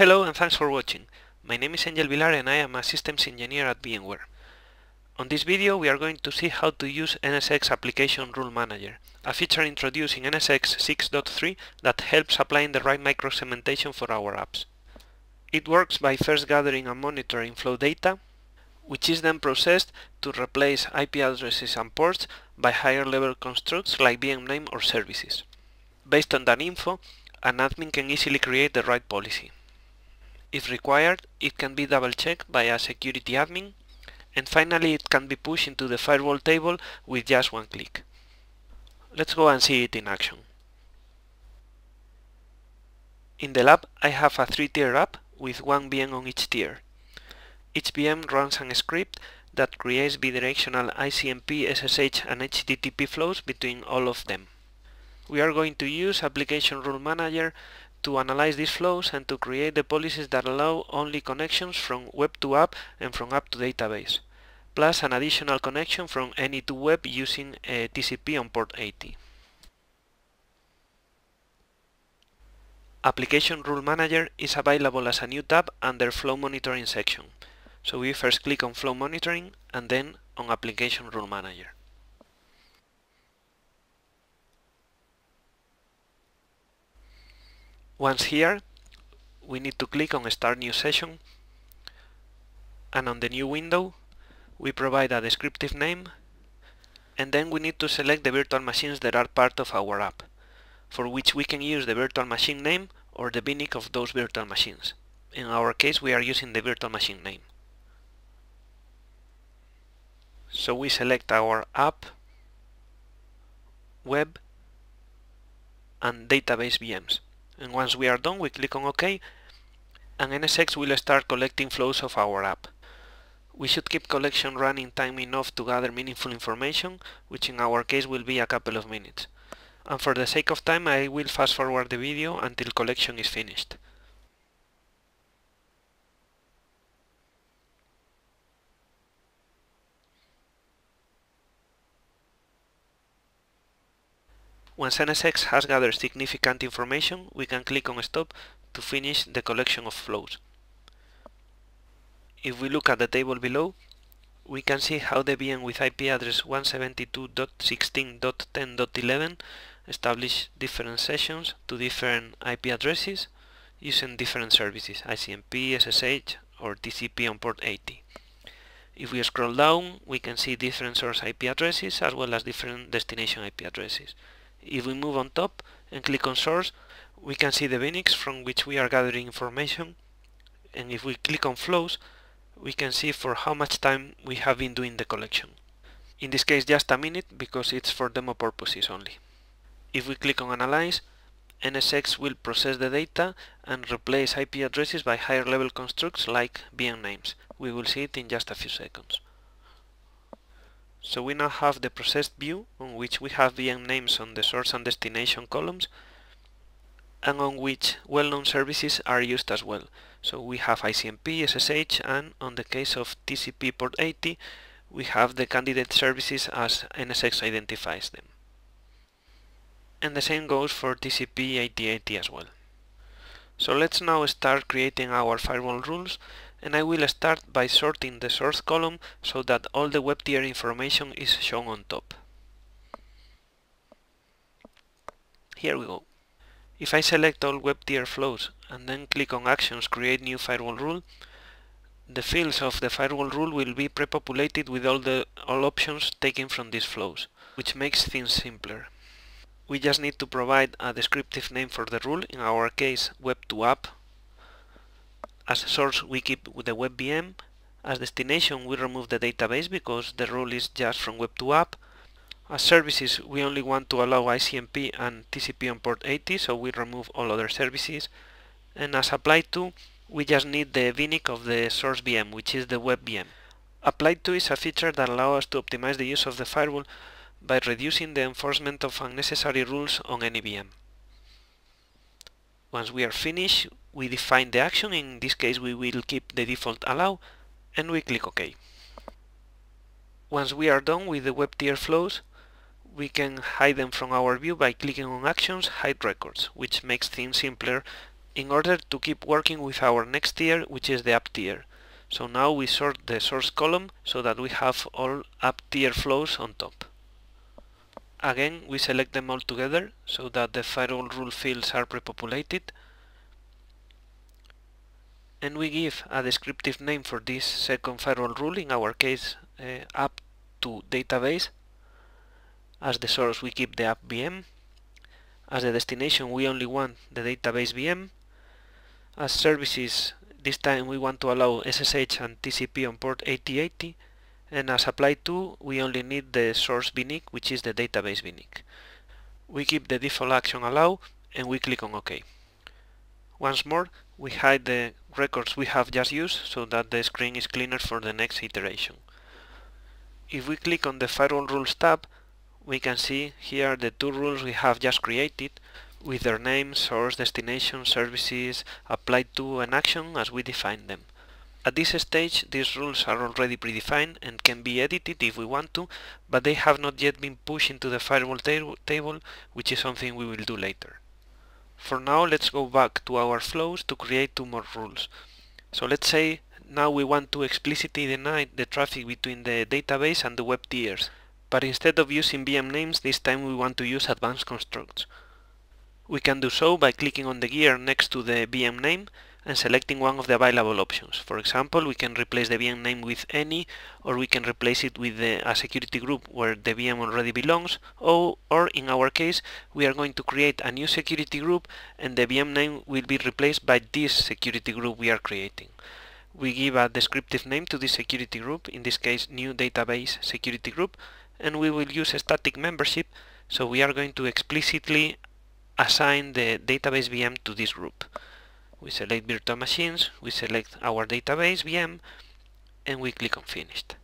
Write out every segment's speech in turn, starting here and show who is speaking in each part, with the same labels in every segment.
Speaker 1: Hello and thanks for watching. My name is Angel Villar and I am a systems engineer at VMware. On this video we are going to see how to use NSX Application Rule Manager, a feature introduced in NSX 6.3 that helps applying the right microsegmentation for our apps. It works by first gathering and monitoring flow data, which is then processed to replace IP addresses and ports by higher level constructs like VM name or services. Based on that info, an admin can easily create the right policy. If required, it can be double-checked by a security admin, and finally it can be pushed into the firewall table with just one click. Let's go and see it in action. In the lab, I have a three-tier app with one VM on each tier. Each VM runs a script that creates bidirectional ICMP, SSH and HTTP flows between all of them. We are going to use Application Rule Manager to analyze these flows and to create the policies that allow only connections from web to app and from app to database, plus an additional connection from any to web using uh, a TCP on port 80. Application Rule Manager is available as a new tab under Flow Monitoring section, so we first click on Flow Monitoring and then on Application Rule Manager. Once here, we need to click on Start New Session and on the new window we provide a descriptive name and then we need to select the virtual machines that are part of our app, for which we can use the virtual machine name or the VNIC of those virtual machines. In our case we are using the virtual machine name. So we select our app, web and database VMs and once we are done we click on OK and NSX will start collecting flows of our app. We should keep collection running time enough to gather meaningful information, which in our case will be a couple of minutes. And for the sake of time I will fast forward the video until collection is finished. Once NSX has gathered significant information, we can click on Stop to finish the collection of flows. If we look at the table below, we can see how the VM with IP address 172.16.10.11 establish different sessions to different IP addresses using different services, ICMP, SSH or TCP on port 80. If we scroll down, we can see different source IP addresses as well as different destination IP addresses. If we move on top and click on source, we can see the VNICs from which we are gathering information. And if we click on flows, we can see for how much time we have been doing the collection. In this case just a minute because it's for demo purposes only. If we click on analyze, NSX will process the data and replace IP addresses by higher level constructs like VM names. We will see it in just a few seconds. So we now have the processed view on which we have VM names on the source and destination columns and on which well-known services are used as well. So we have ICMP, SSH and on the case of TCP port 80 we have the candidate services as NSX identifies them. And the same goes for TCP 8080 as well. So let's now start creating our firewall rules and I will start by sorting the source column so that all the web tier information is shown on top. Here we go. If I select all web tier flows and then click on Actions Create New Firewall Rule, the fields of the firewall rule will be pre-populated with all the all options taken from these flows, which makes things simpler. We just need to provide a descriptive name for the rule, in our case web to app as source we keep the web VM. As destination we remove the database because the rule is just from web to app. As services we only want to allow ICMP and TCP on port 80 so we remove all other services. And as applied to we just need the VNIC of the source VM which is the web VM. Applied to is a feature that allows us to optimize the use of the firewall by reducing the enforcement of unnecessary rules on any VM. Once we are finished, we define the action, in this case we will keep the default allow, and we click OK. Once we are done with the web tier flows, we can hide them from our view by clicking on Actions, Hide Records, which makes things simpler in order to keep working with our next tier, which is the app tier. So now we sort the source column so that we have all app tier flows on top. Again, we select them all together so that the firewall rule fields are pre-populated. And we give a descriptive name for this second firewall rule, in our case uh, app to database. As the source we keep the app VM. As the destination we only want the database VM. As services this time we want to allow SSH and TCP on port 8080 and as apply to we only need the source VNIC which is the database VNIC. We keep the default action allow and we click on OK. Once more we hide the records we have just used so that the screen is cleaner for the next iteration. If we click on the firewall rules tab we can see here the two rules we have just created with their name, source, destination, services, applied to and action as we define them. At this stage these rules are already predefined and can be edited if we want to, but they have not yet been pushed into the firewall table, which is something we will do later. For now let's go back to our flows to create two more rules. So let's say now we want to explicitly deny the traffic between the database and the web tiers, but instead of using VM names this time we want to use advanced constructs. We can do so by clicking on the gear next to the VM name and selecting one of the available options. For example, we can replace the VM name with any, or we can replace it with the, a security group where the VM already belongs, or, or in our case, we are going to create a new security group and the VM name will be replaced by this security group we are creating. We give a descriptive name to this security group, in this case new database security group, and we will use a static membership, so we are going to explicitly assign the database VM to this group. We select virtual machines, we select our database VM, and we click on finished.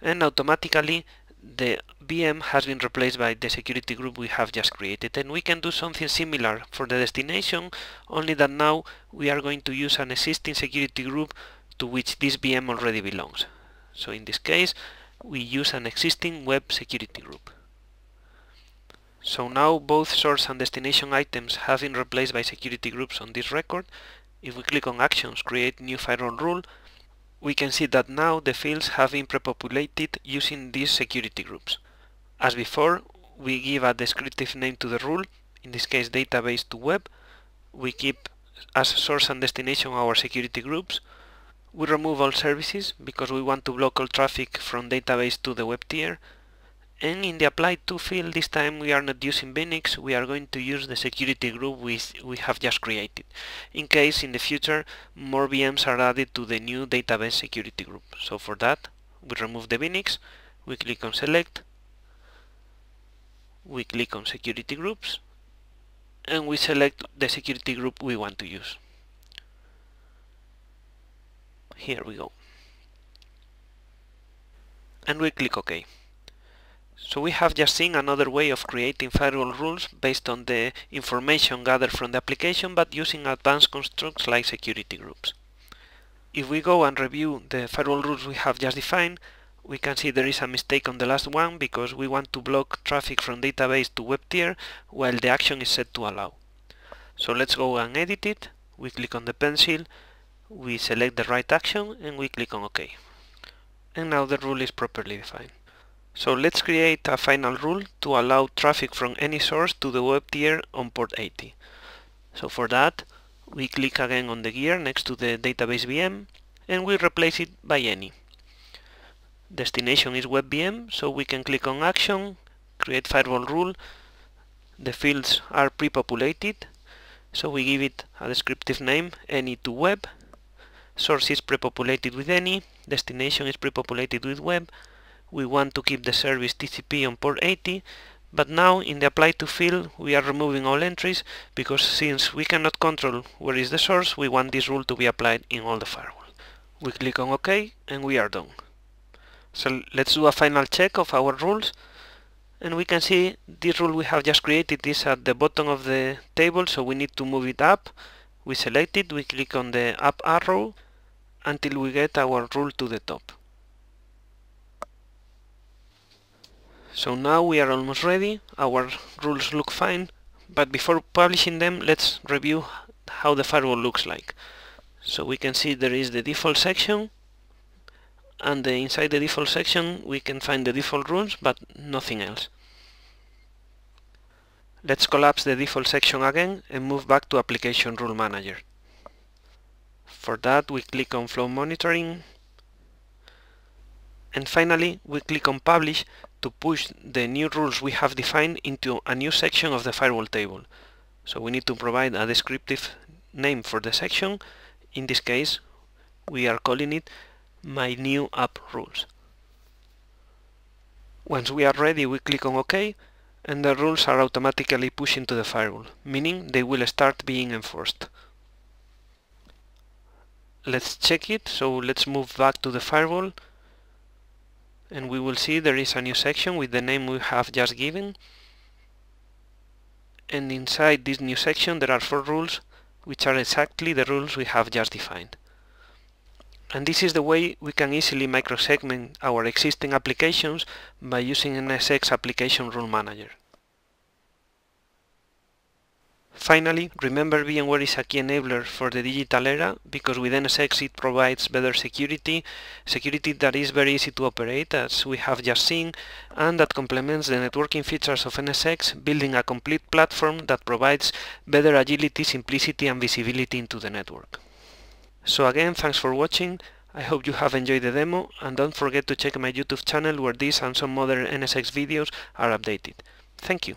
Speaker 1: And automatically the VM has been replaced by the security group we have just created and we can do something similar for the destination only that now we are going to use an existing security group to which this VM already belongs. So in this case we use an existing web security group. So now both source and destination items have been replaced by security groups on this record. If we click on Actions, Create New Firewall Rule, we can see that now the fields have been prepopulated using these security groups. As before, we give a descriptive name to the rule, in this case database to web. We keep as source and destination our security groups. We remove all services because we want to block all traffic from database to the web tier and in the apply to field this time we are not using VNICs, we are going to use the security group we, we have just created, in case in the future more VMs are added to the new database security group. So for that we remove the VNICs, we click on select, we click on security groups, and we select the security group we want to use. Here we go. And we click OK. So we have just seen another way of creating firewall rules based on the information gathered from the application but using advanced constructs like security groups. If we go and review the firewall rules we have just defined, we can see there is a mistake on the last one because we want to block traffic from database to web tier while the action is set to allow. So let's go and edit it. We click on the pencil, we select the right action and we click on OK. And now the rule is properly defined. So let's create a final rule to allow traffic from any source to the web tier on port 80. So for that, we click again on the gear next to the database VM and we replace it by any. Destination is web VM, so we can click on action, create firewall rule. The fields are pre-populated, so we give it a descriptive name, any to web. Source is pre-populated with any, destination is pre-populated with web, we want to keep the service TCP on port 80 but now in the apply to field we are removing all entries because since we cannot control where is the source we want this rule to be applied in all the firewall. We click on OK and we are done. So let's do a final check of our rules and we can see this rule we have just created is at the bottom of the table so we need to move it up. We select it, we click on the up arrow until we get our rule to the top. So now we are almost ready, our rules look fine, but before publishing them let's review how the firewall looks like. So we can see there is the default section and the, inside the default section we can find the default rules but nothing else. Let's collapse the default section again and move back to Application Rule Manager. For that we click on Flow Monitoring and finally we click on Publish to push the new rules we have defined into a new section of the firewall table. So we need to provide a descriptive name for the section. In this case we are calling it my new app rules. Once we are ready we click on OK and the rules are automatically pushed into the firewall, meaning they will start being enforced. Let's check it, so let's move back to the firewall and we will see there is a new section with the name we have just given and inside this new section there are four rules which are exactly the rules we have just defined. And this is the way we can easily microsegment our existing applications by using NSX Application Rule Manager. Finally, remember VMware is a key enabler for the digital era because with NSX it provides better security, security that is very easy to operate as we have just seen, and that complements the networking features of NSX, building a complete platform that provides better agility, simplicity and visibility into the network. So again, thanks for watching. I hope you have enjoyed the demo and don't forget to check my YouTube channel where this and some other NSX videos are updated. Thank you.